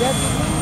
That's